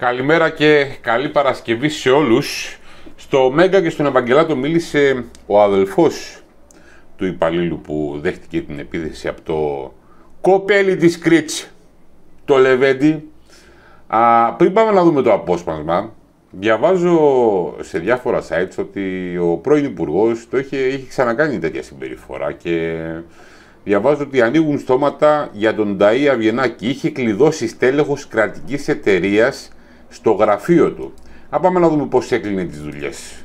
Καλημέρα και καλή Παρασκευή σε όλους. Στο Μέγκα και στον Ευαγγελάτο μίλησε ο αδελφός του υπαλλήλου που δέχτηκε την επίθεση από το κοπέλι της Κρίτς, το Λεβέντι. Α, πριν πάμε να δούμε το απόσπασμα, διαβάζω σε διάφορα sites ότι ο πρώην υπουργός το είχε, είχε ξανακάνει τέτοια συμπεριφορά και διαβάζω ότι ανοίγουν στόματα για τον Ταΐ Αβγενάκη. Είχε κλειδώσει στέλεχος κρατικής εταιρείας στο γραφείο του. Α πάμε να δούμε πώς έκλεινε τις δουλειές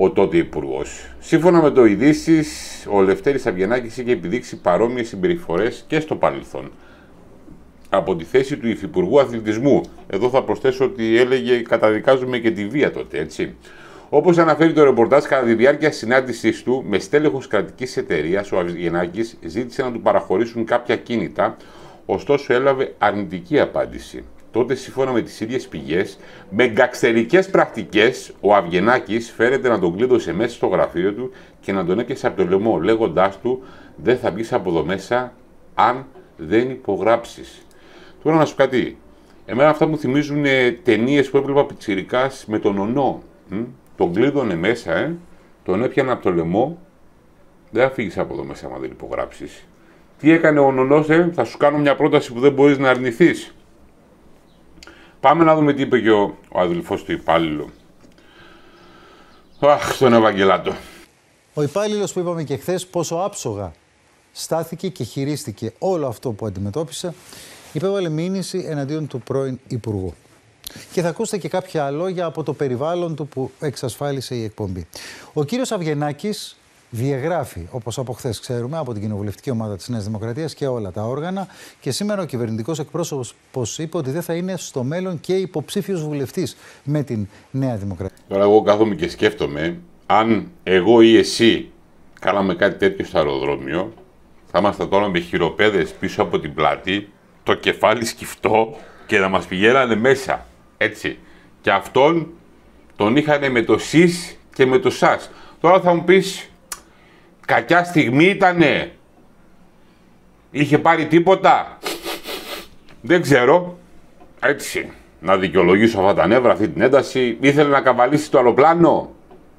ο τότε υπουργός. Σύμφωνα με το ειδήσεις, ο Λευτέρης Αβγενάκης είχε επιδείξει παρόμοιες συμπεριφορές και στο παρελθόν. Από τη θέση του Υφυπουργού Αθλητισμού. Εδώ θα προσθέσω ότι έλεγε καταδικάζουμε και τη βία τότε, έτσι. Όπως αναφέρει το ρεπορτάζ, κατά τη διάρκεια συνάντησής του με στέλεχος κρατικής εταιρείας, ο Αβγενάκης ζήτησε να του παραχωρήσουν κάποια κίνητα, ωστόσο έλαβε αρνητική απάντηση. Τότε, σύμφωνα με τις ίδιες πηγές, με γκαξτερικέ πρακτικές, ο Αυγενάκης φέρεται να τον κλείδωσε μέσα στο γραφείο του και να τον έπιασε από το λαιμό, λέγοντάς του: Δεν θα μπεις από εδώ μέσα αν δεν υπογράψεις. Τώρα να σου πω κάτι. Εμένα αυτά μου θυμίζουν ε, ταινίες που έβλεπα πιτσυρικά με τον ονό. Τον κλείδωνε μέσα, ε, τον έπιανε από το λαιμό. Δεν θα φύγεις από εδώ μέσα αν δεν υπογράψεις. Τι έκανε ο νονός, ε, θα σου κάνω μια πρόταση που δεν μπορείς να αρνηθείς. Πάμε να δούμε τι είπε και ο, ο αδελφός του υπάλληλου. Αχ, τον Ευαγγελάτο. Ο υπάλληλος που είπαμε και χθες πόσο άψογα στάθηκε και χειρίστηκε όλο αυτό που αντιμετώπισε, υπέβαλε μήνυση εναντίον του πρώην Υπουργού. Και θα ακούσετε και κάποια λόγια από το περιβάλλον του που εξασφάλισε η εκπομπή. Ο κύριος Αυγενάκης διαγράφει, όπως από χθες ξέρουμε, από την κοινοβουλευτική ομάδα της Νέας Δημοκρατίας και όλα τα όργανα και σήμερα ο κυβερνητικός εκπρόσωπος είπε ότι δεν θα είναι στο μέλλον και υποψήφιος βουλευτής με την Νέα Δημοκρατία. Τώρα εγώ κάθομαι και σκέφτομαι αν εγώ ή εσύ κάναμε κάτι τέτοιο στο αεροδρόμιο θα είμαστε τώρα με χειροπέδες πίσω από την πλάτη, το κεφάλι σκυφτό και να μας πηγαίνανε μέσα. Έτσι. Και αυτόν τον είχαν με το σεις και με το σας. Τώρα θα μου πεις, Κακιά στιγμή ήτανε. Είχε πάρει τίποτα. Δεν ξέρω. Έτσι. Να δικαιολογήσω αυτά τα νεύρα, αυτή την ένταση. Ήθελε να καβαλήσει το αεροπλάνο.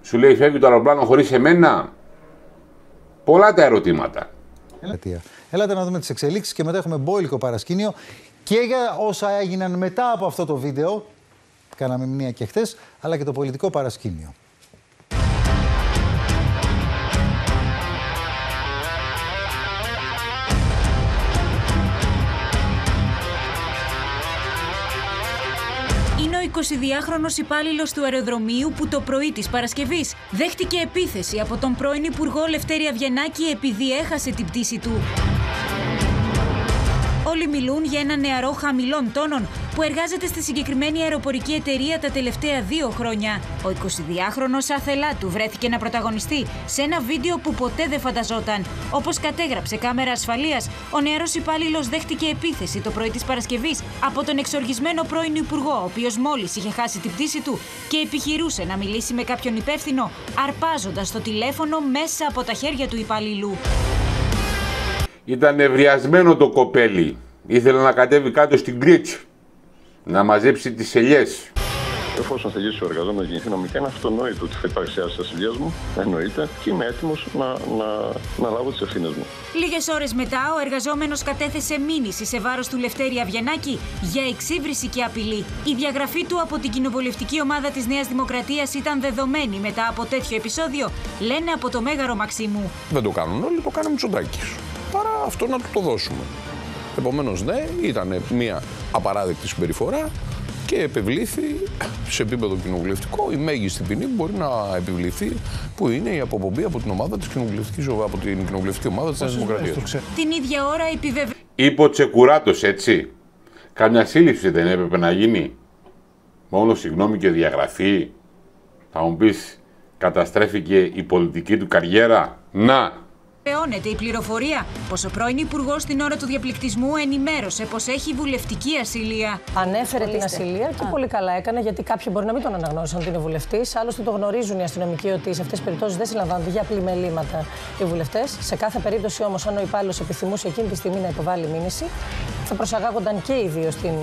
Σου λέει φεύγει το αεροπλάνο χωρίς εμένα. Πολλά τα ερωτήματα. Έλατε να δούμε τις εξελίξεις και μετά έχουμε μπόλικο παρασκήνιο και για όσα έγιναν μετά από αυτό το βίντεο, κάναμε μία και χθες, αλλά και το πολιτικό παρασκήνιο. Είναι ο 22χρονος υπάλληλος του αεροδρομίου που το πρωί της Παρασκευής δέχτηκε επίθεση από τον πρώην Υπουργό Λευτέρη Αυγενάκη επειδή έχασε την πτήση του. Όλοι μιλούν για ένα νεαρό χαμηλών τόνων που εργάζεται στη συγκεκριμένη αεροπορική εταιρεία τα τελευταία δύο χρόνια. Ο 22χρονος άθελά του βρέθηκε να πρωταγωνιστεί σε ένα βίντεο που ποτέ δεν φανταζόταν. Όπως κατέγραψε κάμερα ασφαλείας, ο νεαρός υπάλληλος δέχτηκε επίθεση το πρωί της Παρασκευής από τον εξοργισμένο πρώην Υπουργό, ο οποίος μόλις είχε χάσει την πτήση του και επιχειρούσε να μιλήσει με κάποιον υπεύθυνο, αρπάζοντας το τηλέφωνο μέσα από τα χέρια του υπαλλήλου. Ήταν ευριασμένο το κοπέλι. Ήθελε να κατέβει κάτω στην Κρίτς, να μαζέψει τις ελιές. Εφόσον θελήσει ο εργαζόμενος γεννηθεί νομικά, είναι αυτονόητο ότι θα υπάρξει της ασυλία μου, εννοείται, και είμαι έτοιμος να, να, να λάβω τις ευθύνες μου. Λίγες ώρες μετά, ο εργαζόμενος κατέθεσε μήνυση σε βάρος του Λευτέρη Αυγενάκη για εξύβριση και απειλή. Η διαγραφή του από την κοινοβουλευτική ομάδα της Νέας Δημοκρατίας ήταν δεδομένη μετά από τέτοιο επεισόδιο, λένε από το Μέγαρο Μαξίμου. Δεν το κάνουν όλοι, το κάνουμε Μητσοτάκη. Παρά αυτό να του το δώσουμε. Επομένως, ναι, ήταν μια απαράδεκτη συμπεριφορά και επιβλήθη σε επίπεδο κοινοβουλευτικό η μέγιστη ποινή που μπορεί να επιβληθεί, που είναι η αποπομπή από την ομάδα της κοινοβουλευτικής, από την κοινοβουλευτική ομάδα της Δημοκρατίας. Την ίδια ώρα επιβεβαιώθηκε. Είπε ο Τσεκουράτος, έτσι. Καμιά σύλληψη δεν έπρεπε να γίνει. Μόνο συγγνώμη και διαγραφή. Θα μου πεις, καταστρέφηκε η πολιτική του καριέρα; Να, Επιβεβαιώνεται η πληροφορία πως ο πρώην Υπουργός την ώρα του διαπληκτισμού ενημέρωσε πως έχει βουλευτική ασυλία. Ανέφερε την ασυλία και πολύ καλά έκανε, γιατί κάποιοι μπορεί να μην τον αναγνώρισαν ότι είναι βουλευτής. Άλλωστε το γνωρίζουν οι αστυνομικοί ότι σε αυτές τις περιπτώσεις δεν συλλαμβάνονται για πλημελήματα οι βουλευτές. Σε κάθε περίπτωση όμως, αν ο υπάλληλος επιθυμούσε εκείνη τη στιγμή να υποβάλει μήνυση, θα προσαγάγονταν και οι δύο στην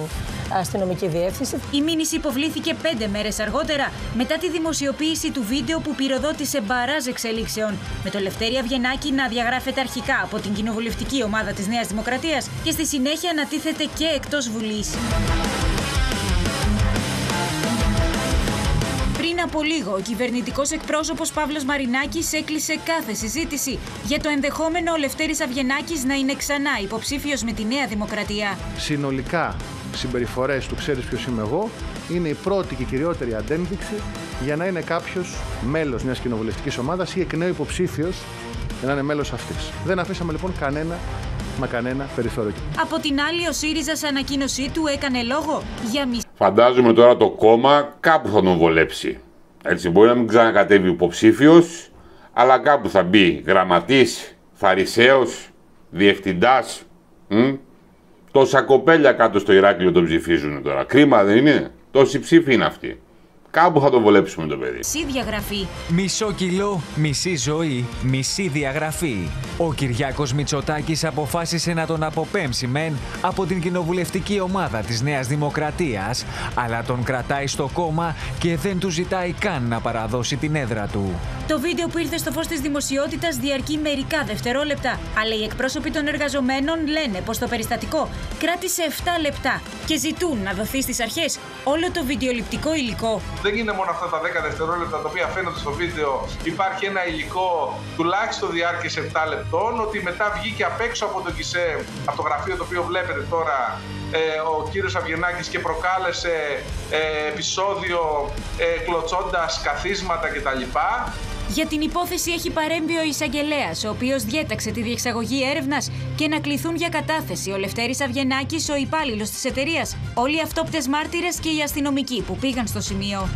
αστυνομική διεύθυνση. Η μήνυση υποβλήθηκε πέντε μέρες αργότερα, μετά τη δημοσιοποίηση του βίντεο που πυροδότησε μπαράζ εξελίξεων, με το Λευτέρη Αυγενάκη να διαγράφεται αρχικά από την κοινοβουλευτική ομάδα της Νέας Δημοκρατίας και στη συνέχεια να τίθεται και εκτός Βουλής. Από λίγο, ο κυβερνητικός εκπρόσωπος Παύλος Μαρινάκης έκλεισε κάθε συζήτηση για το ενδεχόμενο ο Λευτέρης Αυγενάκη να είναι ξανά υποψήφιος με τη Νέα Δημοκρατία. Συνολικά, συμπεριφορές του ξέρεις ποιος είμαι εγώ, είναι η πρώτη και κυριότερη αντένδειξη για να είναι κάποιος μέλος μιας κοινοβουλευτικής ομάδας ή εκ νέου υποψήφιος να είναι μέλος αυτής. Δεν αφήσαμε λοιπόν κανένα μα κανένα περιθώριο. Από την άλλη, ο ΣΥΡΙΖΑ σε ανακοίνωσή του έκανε λόγο για μισή. Φαντάζομαι τώρα το κόμμα κάπου θα τον βολέψει. Έτσι μπορεί να μην ξανακατέβει υποψήφιος, αλλά κάπου θα μπει γραμματής, φαρισαίος, διευθυντάς. Τόσα κοπέλια κάτω στο Ηράκλειο τον ψηφίζουν τώρα. Κρίμα δεν είναι. Τόσοι ψήφοι είναι αυτοί. Κάπου θα το βολέψουμε το παιδί. Μισή διαγραφή. Μισό κιλό, μισή ζωή, μισή διαγραφή. Ο Κυριάκος Μητσοτάκης αποφάσισε να τον αποπέμψει μεν από την κοινοβουλευτική ομάδα της Νέας Δημοκρατίας, αλλά τον κρατάει στο κόμμα και δεν του ζητάει καν να παραδώσει την έδρα του. Το βίντεο που ήρθε στο φως της δημοσιότητας διαρκεί μερικά δευτερόλεπτα, αλλά οι εκπρόσωποι των εργαζομένων λένε πως το περιστατικό κράτησε 7 λεπτά και ζητούν να δοθεί στις αρχές όλο το βιντεοληπτικό υλικό. Δεν είναι μόνο αυτά τα 10 δευτερόλεπτα τα οποία φαίνονται στο βίντεο. Υπάρχει ένα υλικό τουλάχιστον διάρκειας 7 λεπτών. Ότι μετά βγήκε απ' έξω από το ΚΙΣΕ, από το γραφείο το οποίο βλέπετε τώρα, ε, ο κύριος Αυγενάκης και προκάλεσε ε, επεισόδιο ε, κλωτσώντας καθίσματα κτλ. Για την υπόθεση έχει παρέμβει ο εισαγγελέας, ο οποίος διέταξε τη διεξαγωγή έρευνας και να κληθούν για κατάθεση ο Λευτέρης Αυγενάκη, ο υπάλληλος της εταιρείας, όλοι οι αυτόπτες μάρτυρες και οι αστυνομικοί που πήγαν στο σημείο.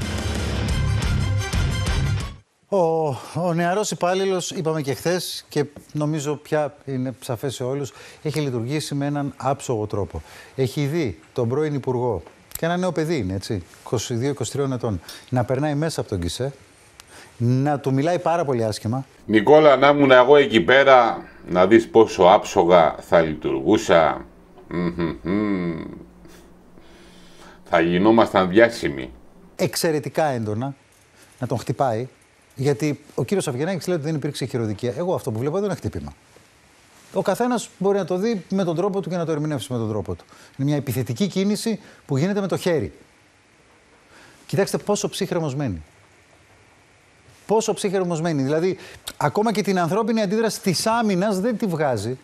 Ο, ο νεαρός υπάλληλος, είπαμε και χθες και νομίζω πια είναι σαφές σε όλους, έχει λειτουργήσει με έναν άψογο τρόπο. Έχει δει τον πρώην Υπουργό και ένα νέο παιδί είναι έτσι, 22-23 ετών, να περνάει μέσα από τον Κισέ, να του μιλάει πάρα πολύ άσχημα. Νικόλα, να ήμουν εγώ εκεί πέρα, να δεις πόσο άψογα θα λειτουργούσα. Μμμ. Θα γινόμασταν διάσημοι. Εξαιρετικά έντονα να τον χτυπάει, γιατί ο κύριος Αυγενάκης λέει ότι δεν υπήρξε χειροδικία. Εγώ αυτό που βλέπω εδώ είναι χτύπημα. Ο καθένας μπορεί να το δει με τον τρόπο του και να το ερμηνεύσει με τον τρόπο του. Είναι μια επιθετική κίνηση που γίνεται με το χέρι. Κοιτάξτε πόσο ψύχρεμος μένει. Πόσο ψύχρεμος μένει. Δηλαδή, ακόμα και την ανθρώπινη αντίδραση της άμυνας δεν τη βγάζει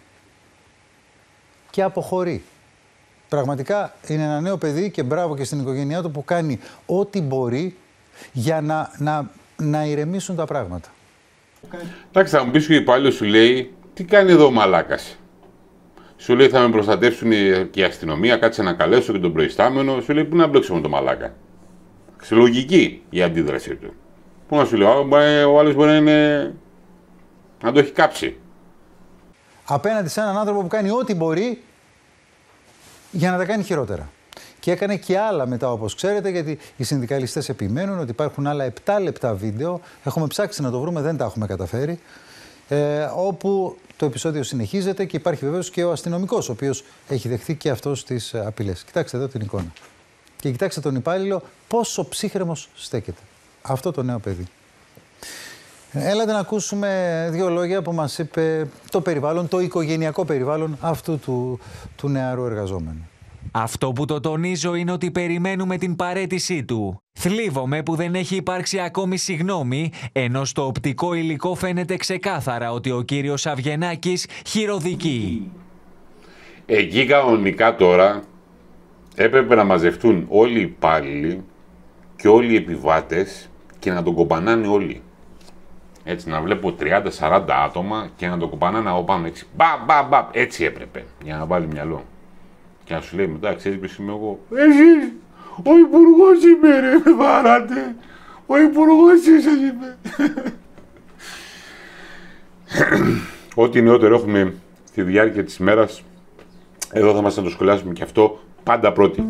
και αποχωρεί. Πραγματικά είναι ένα νέο παιδί και μπράβο και στην οικογένειά του που κάνει ό,τι μπορεί για να, να, να ηρεμήσουν τα πράγματα. Εντάξει, θα μου πεις και ο υπάλληλος σου λέει, τι κάνει εδώ ο μαλάκας; Σου λέει θα με προστατεύσουν η- και η αστυνομία, κάτσε να καλέσω και τον προϊστάμενο. Σου λέει πού να μπλέξω με τον μαλάκα; Ξελογική η αντίδρασή του. Πού να σου λέει, ο άλλος μπορεί να είναι. να το έχει κάψει. Απέναντι σε έναν άνθρωπο που κάνει ό,τι μπορεί για να τα κάνει χειρότερα. Και έκανε και άλλα μετά, όπως ξέρετε, γιατί οι συνδικαλιστές επιμένουν ότι υπάρχουν άλλα 7 λεπτά βίντεο. Έχουμε ψάξει να το βρούμε, δεν τα έχουμε καταφέρει. Ε, όπου το επεισόδιο συνεχίζεται και υπάρχει βεβαίως και ο αστυνομικός, ο οποίος έχει δεχθεί και αυτός τις ε, απειλές. Κοιτάξτε εδώ την εικόνα. Και κοιτάξτε τον υπάλληλο πόσο ψύχρεμος στέκεται. Αυτό το νέο παιδί. Έλατε να ακούσουμε δύο λόγια που μας είπε το περιβάλλον, το οικογενειακό περιβάλλον αυτού του, του νεαρού εργαζόμενου. Αυτό που το τονίζω είναι ότι περιμένουμε την παρέτησή του. Θλίβομαι που δεν έχει υπάρξει ακόμη συγνώμη, ενώ στο οπτικό υλικό φαίνεται ξεκάθαρα ότι ο κύριος Αυγενάκης χειροδικεί. Εκεί κανονικά τώρα έπρεπε να μαζευτούν όλοι οι υπάλληλοι και όλοι οι επιβάτες και να τον κομπανάνε όλοι. Έτσι, να βλέπω 30-40 άτομα και να τον κομπανάνε από πάνω έτσι. Μπα, μπα, μπα. Έτσι έπρεπε, για να βάλει μυαλό. Και να σου λέει μετά, ξέρεις ποιος είμαι εγώ; Εσείς, ο υπουργός είμαι ρε, με βαράτε. Ο υπουργός είσαι είμαι. Ό,τι νεότερο έχουμε στη διάρκεια της ημέρας, εδώ θα μας να το σχολιάσουμε και αυτό πάντα πρώτοι.